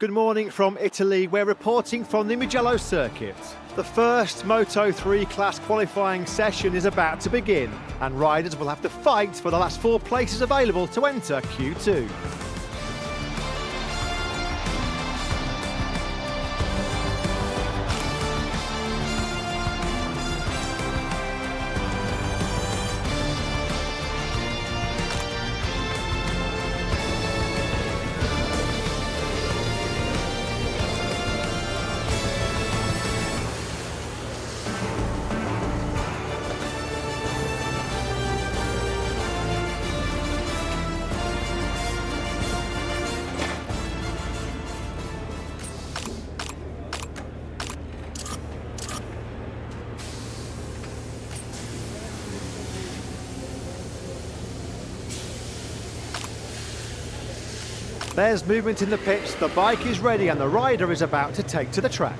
Good morning from Italy. We're reporting from the Mugello circuit. The first Moto 3 class qualifying session is about to begin, and riders will have to fight for the last four places available to enter Q2. There's movement in the pits, the bike is ready and the rider is about to take to the track.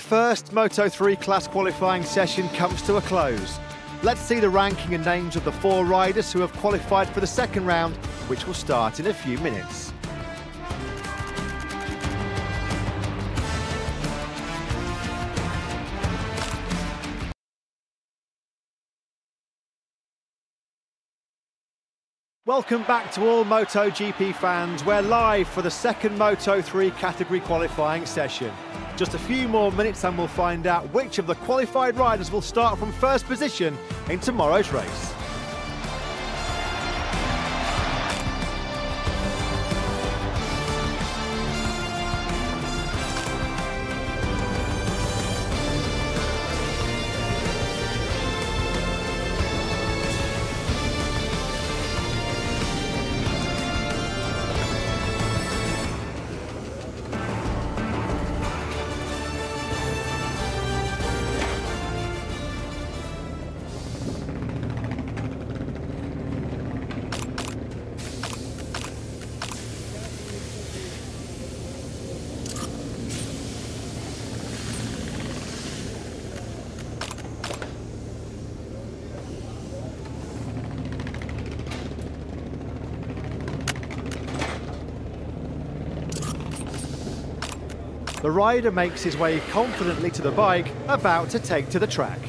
The first Moto3 class qualifying session comes to a close. Let's see the ranking and names of the four riders who have qualified for the second round, which will start in a few minutes. Welcome back to all MotoGP fans. We're live for the second Moto3 category qualifying session. Just a few more minutes and we'll find out which of the qualified riders will start from first position in tomorrow's race. The rider makes his way confidently to the bike, about to take to the track.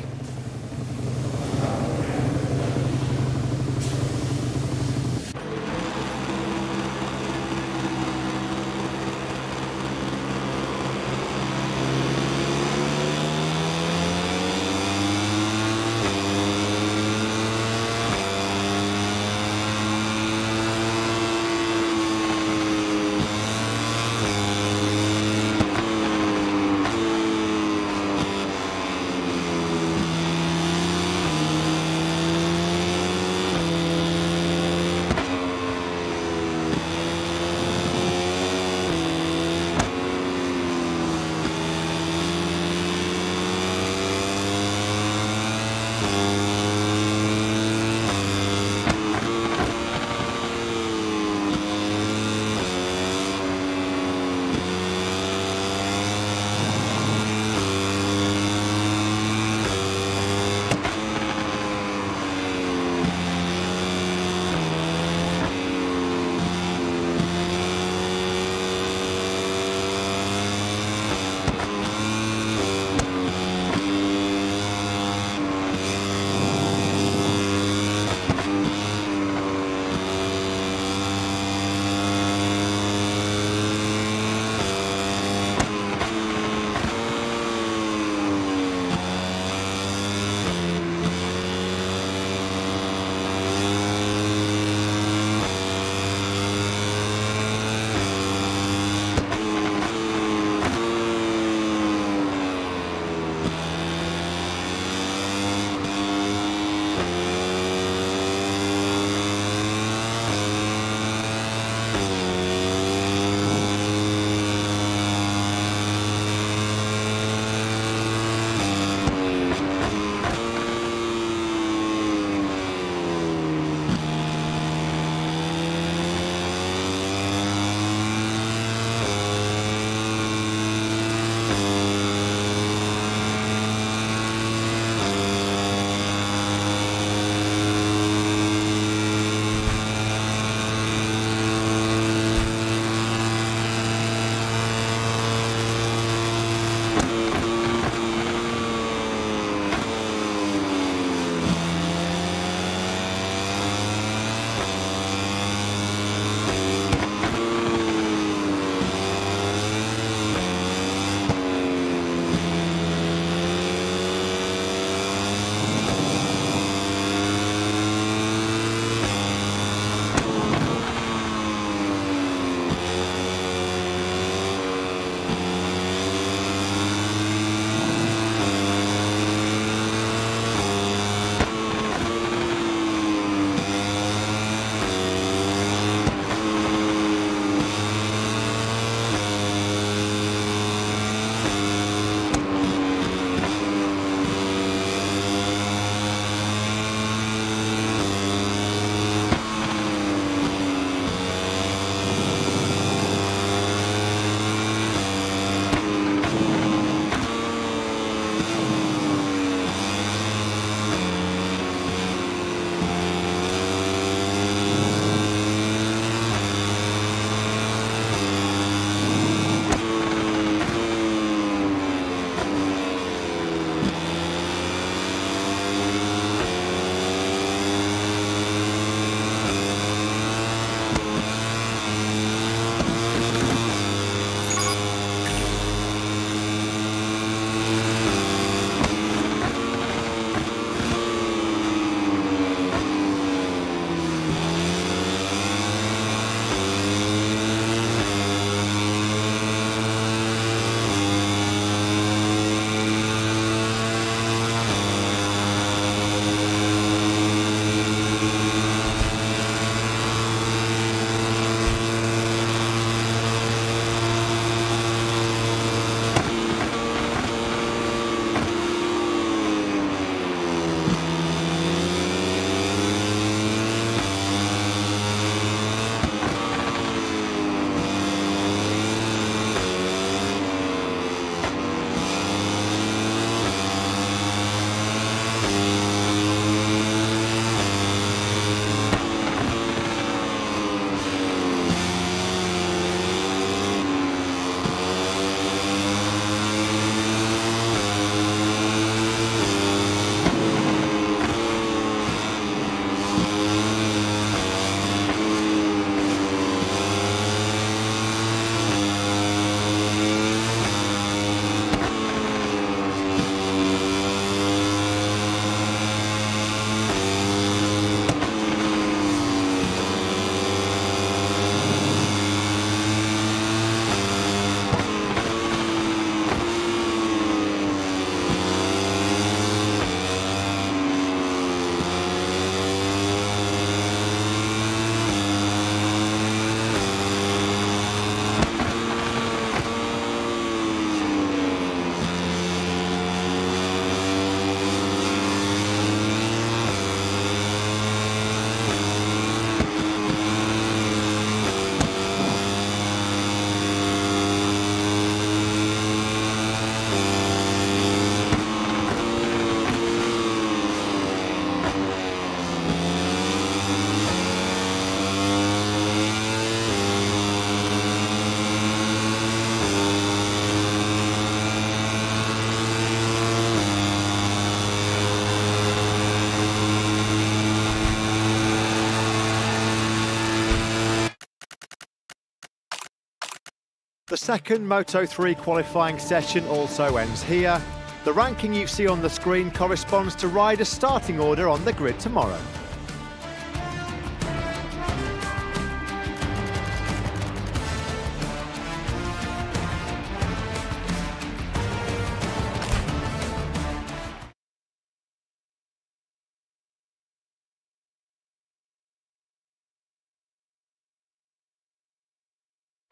Second Moto3 qualifying session also ends here. The ranking you see on the screen corresponds to riders' starting order on the grid tomorrow.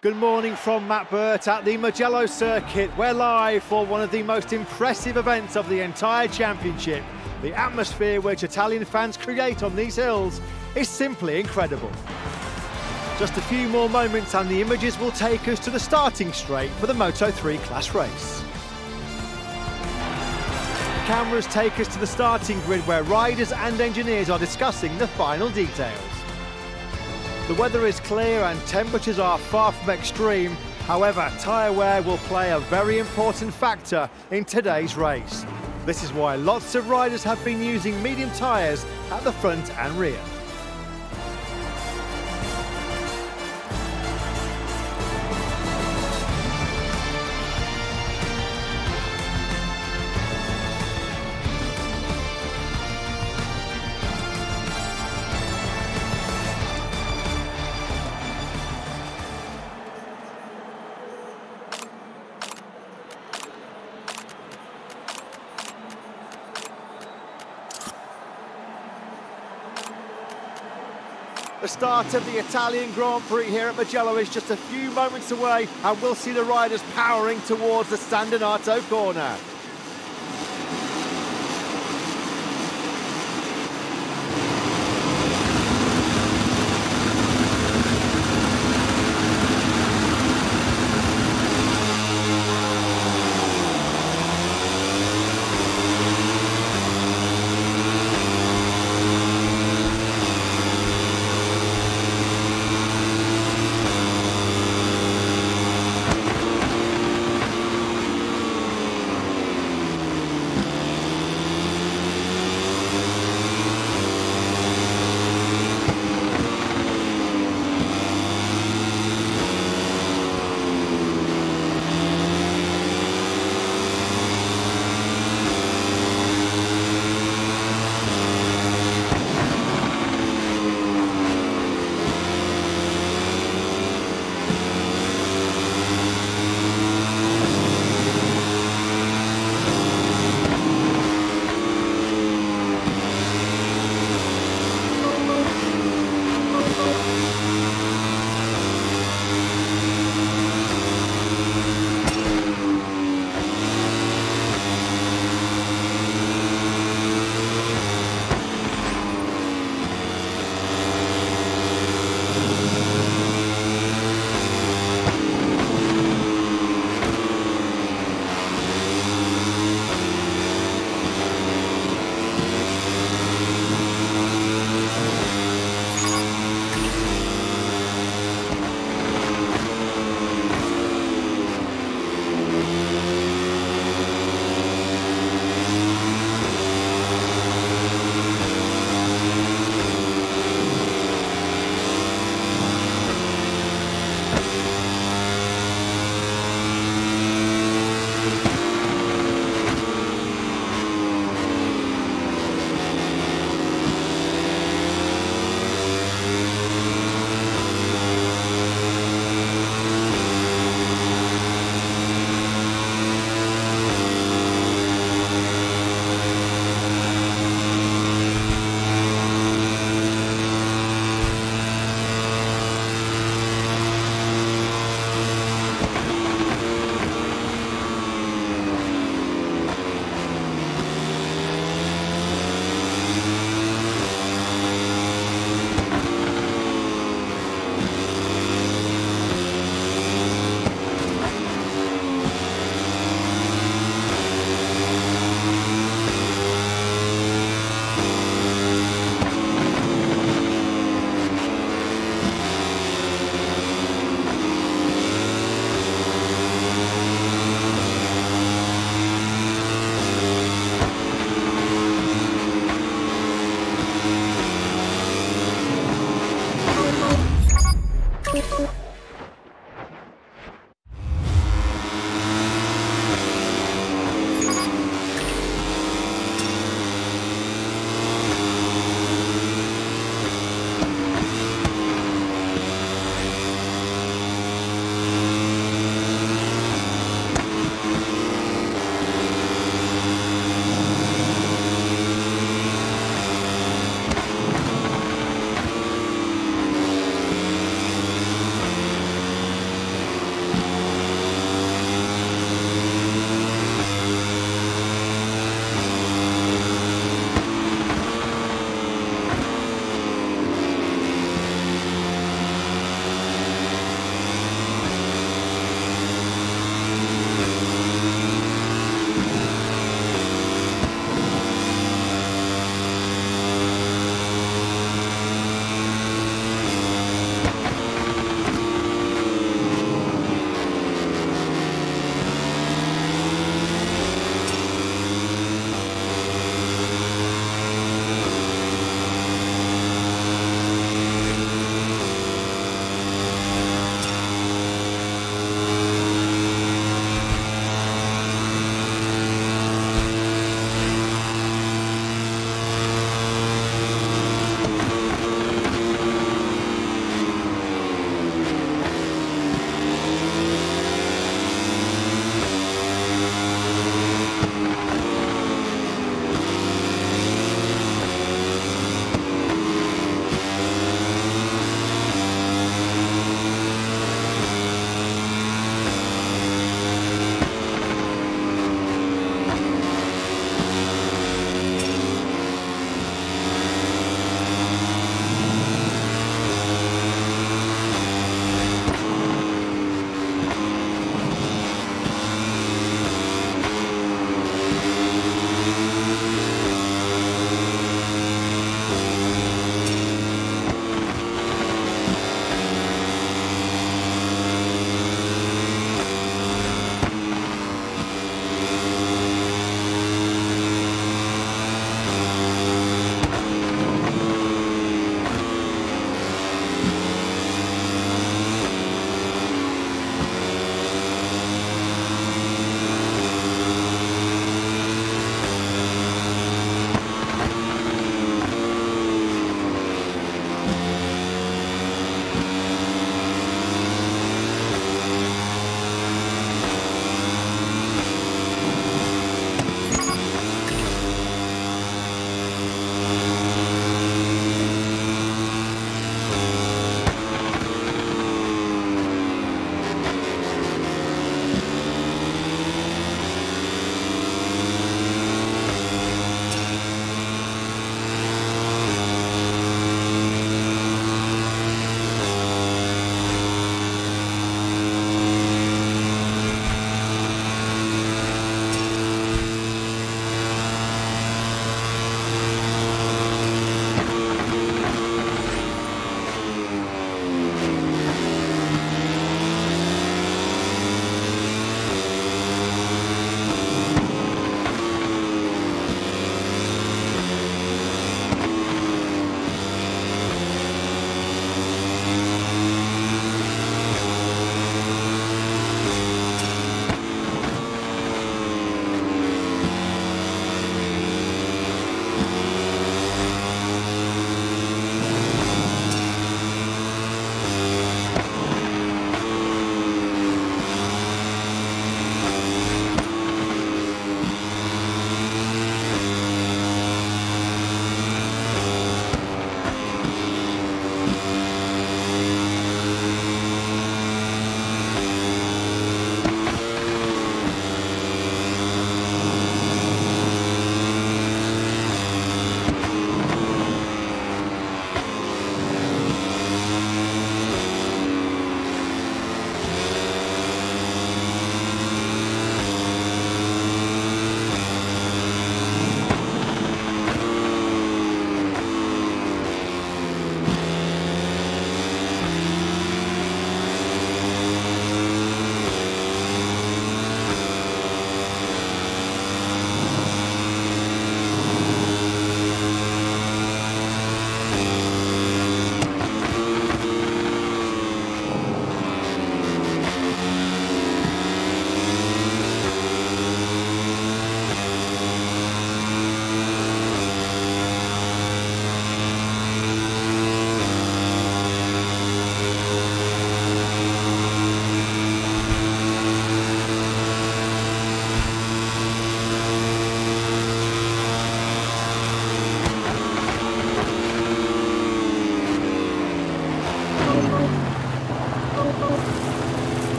Good morning from Matt Burt at the Mugello circuit. We're live for one of the most impressive events of the entire championship. The atmosphere which Italian fans create on these hills is simply incredible. Just a few more moments and the images will take us to the starting straight for the Moto3 class race. Cameras take us to the starting grid where riders and engineers are discussing the final details. The weather is clear and temperatures are far from extreme. However, tyre wear will play a very important factor in today's race. This is why lots of riders have been using medium tyres at the front and rear. The start of the Italian Grand Prix here at Mugello is just a few moments away and we'll see the riders powering towards the San Donato corner.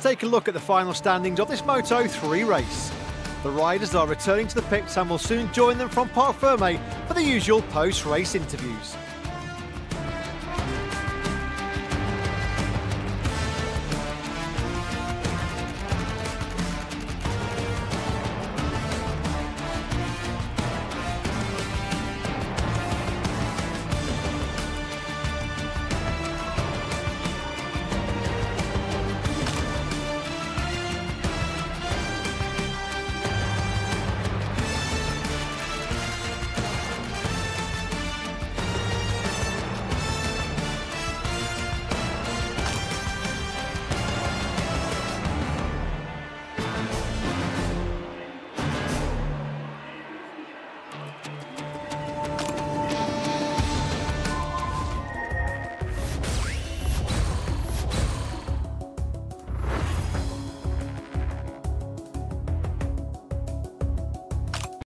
Take a look at the final standings of this Moto 3 race. The riders are returning to the pits and will soon join them from Parc Ferme for the usual post-race interviews.